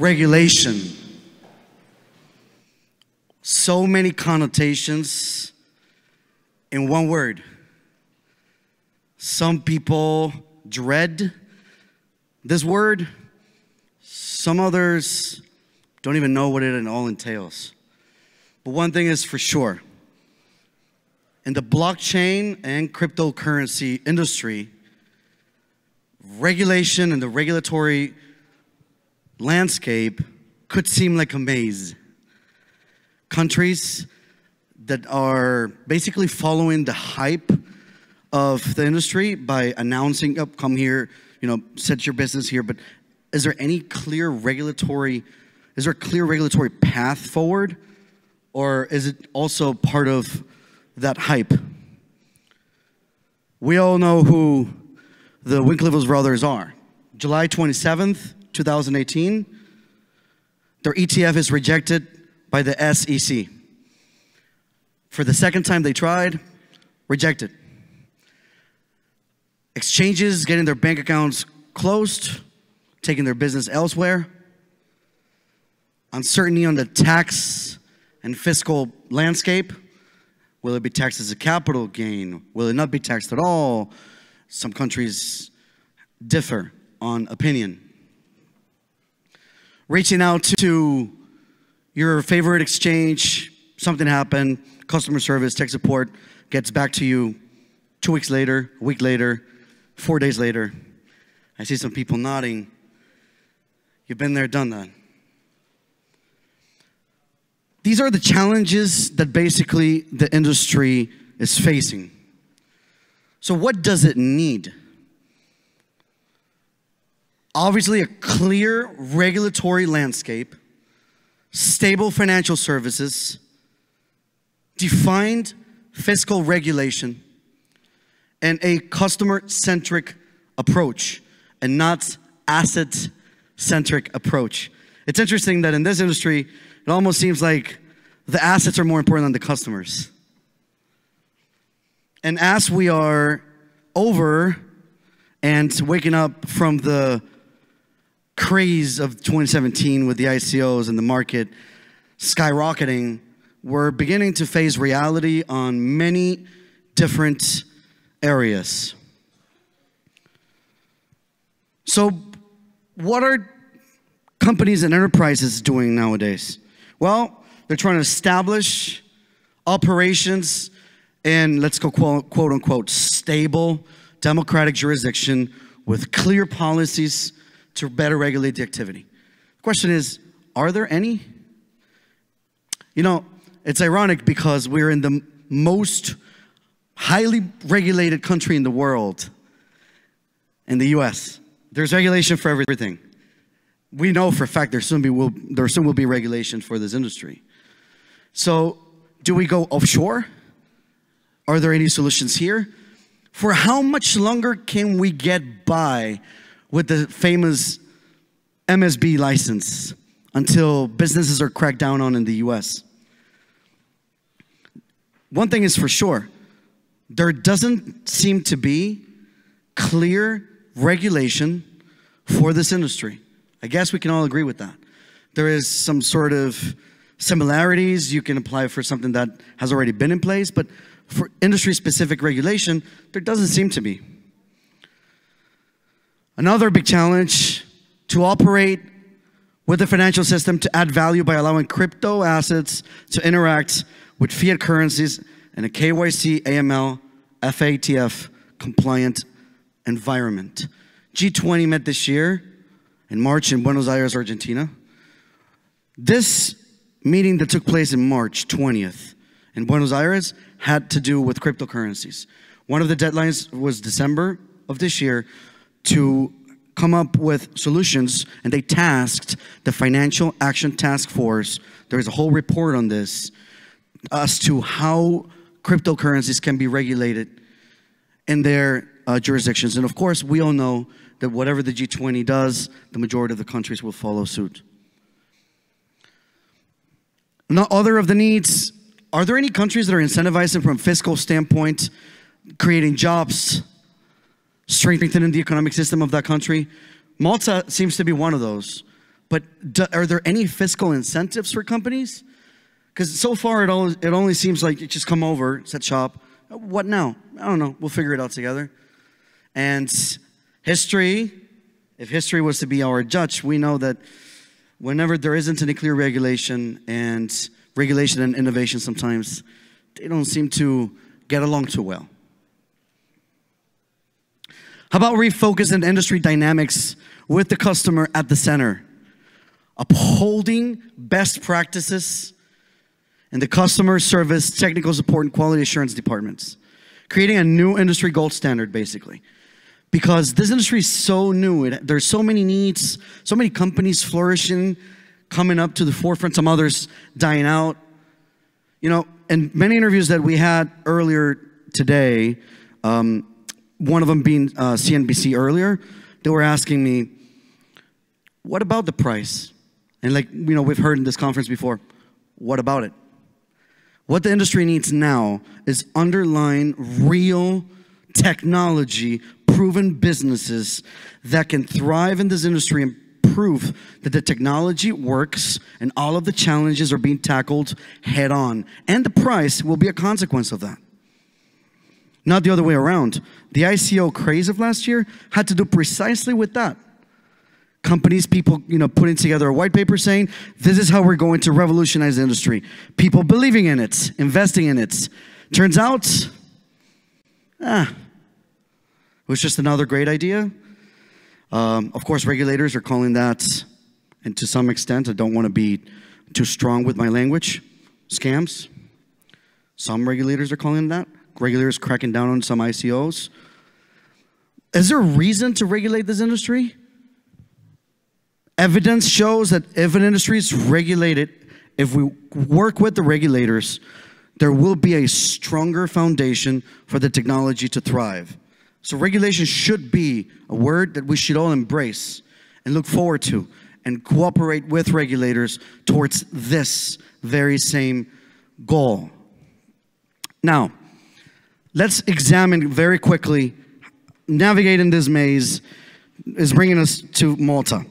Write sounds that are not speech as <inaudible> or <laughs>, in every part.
regulation. So many connotations in one word. Some people dread this word, some others don't even know what it all entails. But one thing is for sure in the blockchain and cryptocurrency industry, regulation and the regulatory landscape could seem like a maze. Countries that are basically following the hype of the industry by announcing, oh, come here, you know, set your business here. But is there any clear regulatory, is there a clear regulatory path forward? Or is it also part of that hype? We all know who the Winklevoss brothers are. July 27th, 2018, their ETF is rejected by the SEC. For the second time they tried, rejected. Exchanges getting their bank accounts closed, taking their business elsewhere. Uncertainty on the tax and fiscal landscape. Will it be taxed as a capital gain? Will it not be taxed at all? Some countries differ on opinion. Reaching out to your favorite exchange, something happened, customer service, tech support gets back to you two weeks later, a week later, four days later. I see some people nodding. You've been there, done that. These are the challenges that basically the industry is facing. So, what does it need? Obviously, a clear regulatory landscape, stable financial services, defined fiscal regulation, and a customer centric approach and not asset centric approach. It's interesting that in this industry, it almost seems like the assets are more important than the customers. And as we are over and waking up from the craze of 2017 with the ICOs and the market skyrocketing, we're beginning to face reality on many different areas. So, what are companies and enterprises doing nowadays? Well, they're trying to establish operations in, let's go quote, quote unquote, stable democratic jurisdiction with clear policies to better regulate the activity. The question is, are there any? You know, it's ironic because we're in the most highly regulated country in the world, in the US. There's regulation for everything. We know for a fact there soon, be, will, there soon will be regulation for this industry. So, do we go offshore? Are there any solutions here? For how much longer can we get by with the famous MSB license until businesses are cracked down on in the US? One thing is for sure there doesn't seem to be clear regulation for this industry. I guess we can all agree with that. There is some sort of similarities you can apply for something that has already been in place, but for industry specific regulation, there doesn't seem to be. Another big challenge to operate with the financial system to add value by allowing crypto assets to interact with fiat currencies in a KYC, AML, FATF compliant environment. G20 met this year in March in Buenos Aires, Argentina. This meeting that took place in March 20th in Buenos Aires had to do with cryptocurrencies. One of the deadlines was December of this year to come up with solutions, and they tasked the Financial Action Task Force. There's a whole report on this as to how cryptocurrencies can be regulated in their uh, jurisdictions. And of course, we all know that whatever the G20 does, the majority of the countries will follow suit. Now, other of the needs are there any countries that are incentivizing from a fiscal standpoint, creating jobs, strengthening the economic system of that country? Malta seems to be one of those. But do, are there any fiscal incentives for companies? Because so far it, all, it only seems like you just come over, set shop. What now? I don't know. We'll figure it out together. And history, if history was to be our judge, we know that whenever there isn't any clear regulation and regulation and innovation sometimes, they don't seem to get along too well. How about refocus industry dynamics with the customer at the center? Upholding best practices in the customer service, technical support, and quality assurance departments. Creating a new industry gold standard, basically. Because this industry is so new, it, there's so many needs, so many companies flourishing, coming up to the forefront, some others dying out. You know, in many interviews that we had earlier today, um, one of them being uh, CNBC earlier, they were asking me, what about the price? And like, you know, we've heard in this conference before, what about it? What the industry needs now is underlying real technology, proven businesses that can thrive in this industry and prove that the technology works and all of the challenges are being tackled head on. And the price will be a consequence of that. Not the other way around. The ICO craze of last year had to do precisely with that. Companies, people, you know, putting together a white paper saying, this is how we're going to revolutionize the industry. People believing in it, investing in it. Turns out, ah, it was just another great idea. Um, of course, regulators are calling that, and to some extent, I don't want to be too strong with my language, scams. Some regulators are calling that regulators cracking down on some ICOs. Is there a reason to regulate this industry? Evidence shows that if an industry is regulated, if we work with the regulators, there will be a stronger foundation for the technology to thrive. So, regulation should be a word that we should all embrace and look forward to and cooperate with regulators towards this very same goal. Now, Let's examine very quickly, navigating this maze is bringing us to Malta.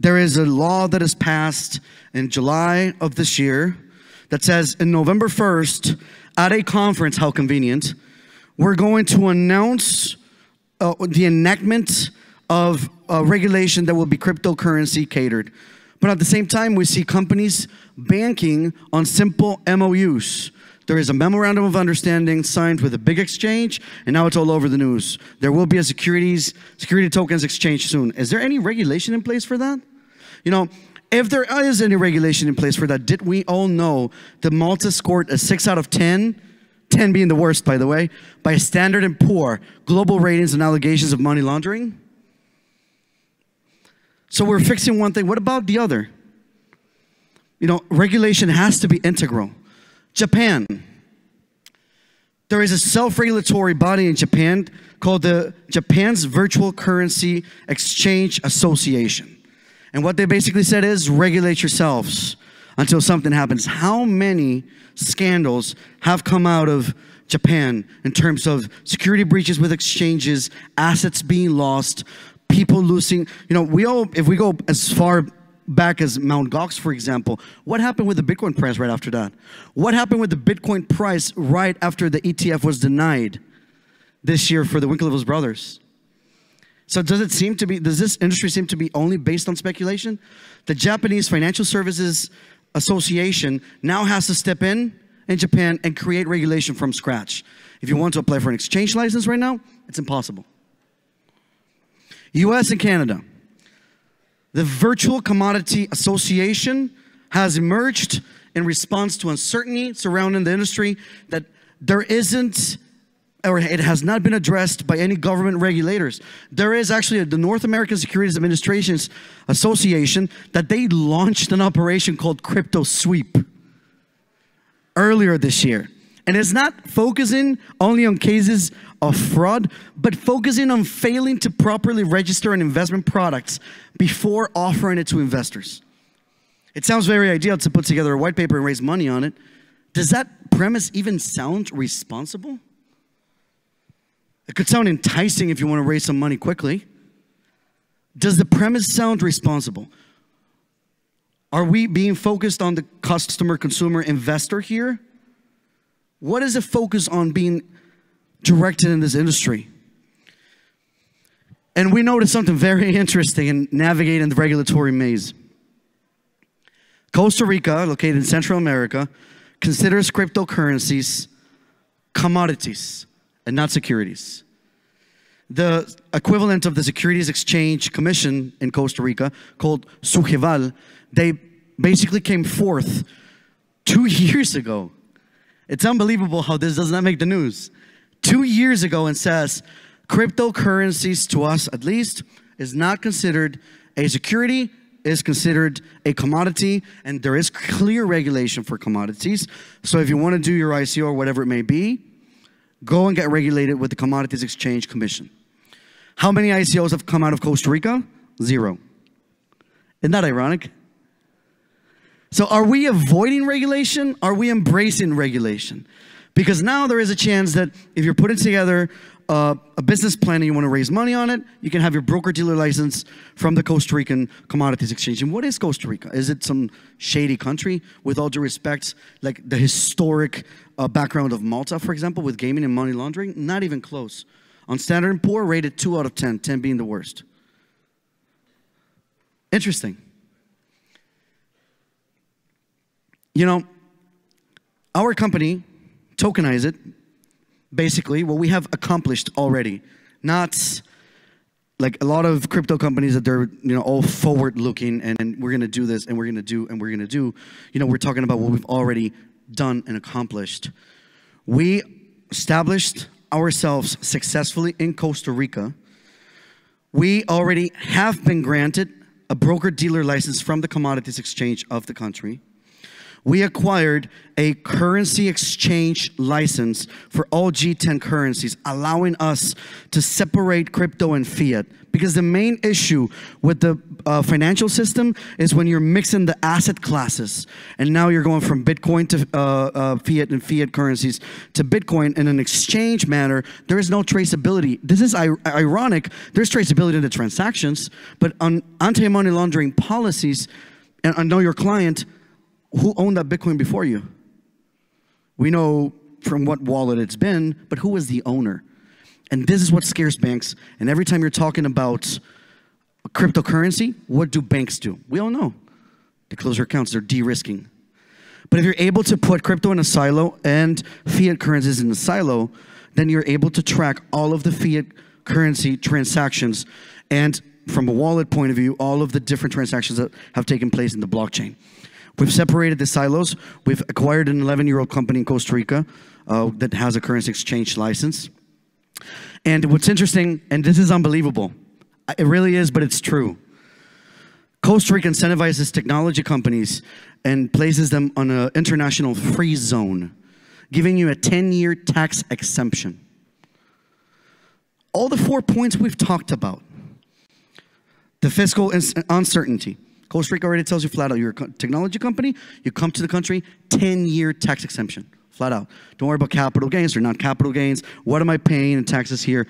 There is a law that is passed in July of this year that says in November 1st, at a conference, how convenient, we're going to announce uh, the enactment of a regulation that will be cryptocurrency catered. But at the same time, we see companies banking on simple MOUs there is a memorandum of understanding signed with a big exchange, and now it's all over the news. There will be a securities security tokens exchange soon. Is there any regulation in place for that? You know, if there is any regulation in place for that, did we all know that Malta scored a 6 out of 10? 10 being the worst, by the way, by Standard and Poor, global ratings and allegations of money laundering? So we're fixing one thing. What about the other? You know, regulation has to be integral. Japan. There is a self-regulatory body in Japan called the Japan's Virtual Currency Exchange Association. And what they basically said is regulate yourselves until something happens. How many scandals have come out of Japan in terms of security breaches with exchanges, assets being lost, people losing, you know, we all, if we go as far back as Mount Gox, for example, what happened with the Bitcoin price right after that? What happened with the Bitcoin price right after the ETF was denied this year for the Winklevoss brothers? So does it seem to be, does this industry seem to be only based on speculation? The Japanese Financial Services Association now has to step in in Japan and create regulation from scratch. If you want to apply for an exchange license right now, it's impossible. US and Canada. The Virtual Commodity Association has emerged in response to uncertainty surrounding the industry that there isn't or it has not been addressed by any government regulators. There is actually the North American Securities Administrations Association that they launched an operation called Crypto Sweep earlier this year. And it's not focusing only on cases of fraud, but focusing on failing to properly register an investment product before offering it to investors. It sounds very ideal to put together a white paper and raise money on it. Does that premise even sound responsible? It could sound enticing if you want to raise some money quickly. Does the premise sound responsible? Are we being focused on the customer, consumer, investor here? What is the focus on being directed in this industry? And we noticed something very <laughs> interesting in navigating the regulatory maze. Costa Rica, located in Central America, considers cryptocurrencies commodities and not securities. The equivalent of the Securities Exchange Commission in Costa Rica, called SUGEVAL, they basically came forth two <laughs> years ago. It's unbelievable how this does not make the news. Two years ago and says cryptocurrencies to us at least is not considered a security is considered a commodity and there is clear regulation for commodities. So if you want to do your ico or whatever it may be go and get regulated with the commodities exchange commission. How many icos have come out of costa rica? Zero. Isn't that ironic so are we avoiding regulation are we embracing regulation because now there is a chance that if you're putting together uh, a business plan and you want to raise money on it, you can have your broker dealer license from the Costa Rican Commodities Exchange. And what is Costa Rica? Is it some shady country? With all due respect, like the historic uh, background of Malta, for example, with gaming and money laundering? Not even close. On Standard & Poor, rated 2 out of 10, 10 being the worst. Interesting. You know, our company, Tokenize-IT, basically what we have accomplished already. Not like a lot of crypto companies that they're you know all forward looking and, and we're gonna do this and we're gonna do and we're gonna do. You know, we're talking about what we've already done and accomplished. We established ourselves successfully in Costa Rica. We already have been granted a broker dealer license from the commodities exchange of the country we acquired a currency exchange license for all G10 currencies, allowing us to separate crypto and fiat. Because the main issue with the uh, financial system is when you're mixing the asset classes, and now you're going from Bitcoin to uh, uh, fiat and fiat currencies to Bitcoin in an exchange manner. There is no traceability. This is ironic. There's traceability in the transactions, but on anti-money laundering policies, and I know your client who owned that Bitcoin before you? We know from what wallet it's been, but who was the owner? And this is what scares banks. And every time you're talking about cryptocurrency, what do banks do? We all know. They close their accounts, they're de risking. But if you're able to put crypto in a silo and fiat currencies in a silo, then you're able to track all of the fiat currency transactions and from a wallet point of view, all of the different transactions that have taken place in the blockchain. We've separated the silos. We've acquired an 11 year old company in Costa Rica uh, that has a currency exchange license. And what's interesting, and this is unbelievable, it really is, but it's true. Costa Rica incentivizes technology companies and places them on an international free zone, giving you a 10 year tax exemption. All the four points we've talked about the fiscal uncertainty, Costa Rica already tells you flat out, you're a technology company, you come to the country, 10 year tax exemption, flat out. Don't worry about capital gains or not capital gains. What am I paying in taxes here?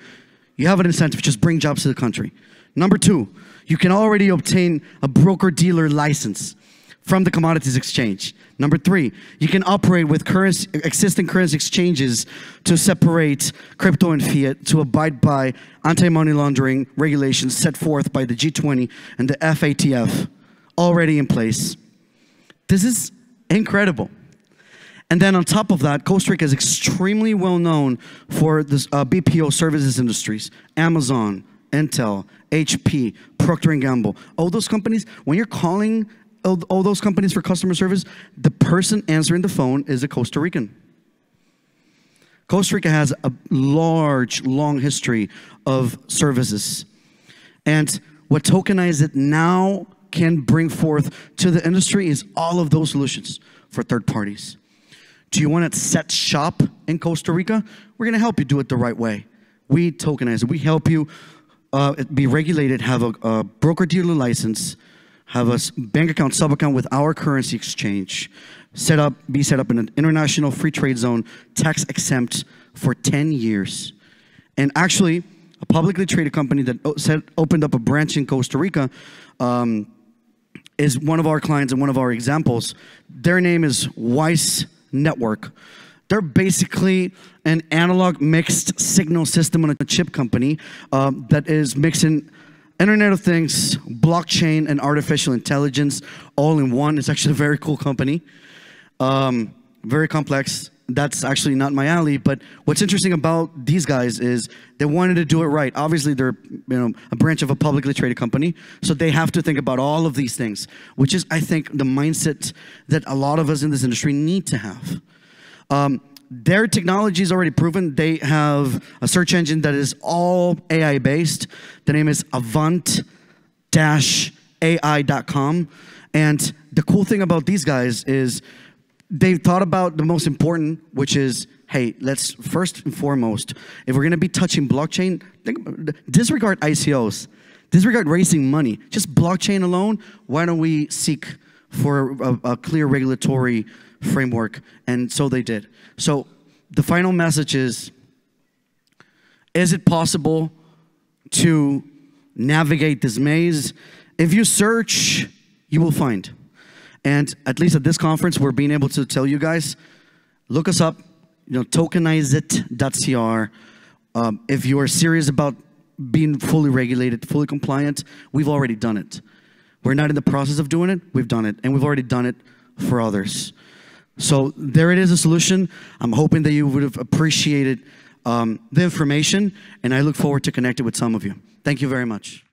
You have an incentive, just bring jobs to the country. Number two, you can already obtain a broker dealer license from the commodities exchange. Number three, you can operate with existing currency exchanges to separate crypto and fiat to abide by anti money laundering regulations set forth by the G20 and the FATF already in place. This is incredible. And then on top of that, Costa Rica is extremely well known for the uh, BPO services industries. Amazon, Intel, HP, Procter & Gamble. All those companies, when you're calling all, all those companies for customer service, the person answering the phone is a Costa Rican. Costa Rica has a large, long history of services. And what Tokenize-IT now can bring forth to the industry is all of those solutions for third parties. Do you want to set shop in Costa Rica? We're going to help you do it the right way. We tokenize it. We help you uh, be regulated, have a, a broker dealer license, have a bank account, sub account with our currency exchange, set up, be set up in an international free trade zone, tax exempt for 10 years. And actually, a publicly traded company that set, opened up a branch in Costa Rica um, is one of our clients and one of our examples. Their name is Weiss Network. They're basically an analog mixed signal system on a chip company um, that is mixing Internet of Things, blockchain, and artificial intelligence all in one. It's actually a very cool company, um, very complex. That's actually not my alley. But what's interesting about these guys is they wanted to do it right. Obviously, they're you know a branch of a publicly traded company, so they have to think about all of these things, which is, I think, the mindset that a lot of us in this industry need to have. Um, their technology is already proven. They have a search engine that is all AI based. The name is avant AI.com. And the cool thing about these guys is they thought about the most important, which is hey, let's first and foremost, if we're gonna be touching blockchain, disregard ICOs, disregard raising money, just blockchain alone. Why don't we seek for a, a clear regulatory framework? And so they did. So the final message is Is it possible to navigate this maze? If you search, you will find. And at least at this conference, we're being able to tell you guys look us up, you know, tokenizeit.cr. Um, if you are serious about being fully regulated, fully compliant, we've already done it. We're not in the process of doing it, we've done it, and we've already done it for others. So there it is, a solution. I'm hoping that you would have appreciated um, the information, and I look forward to connecting with some of you. Thank you very much.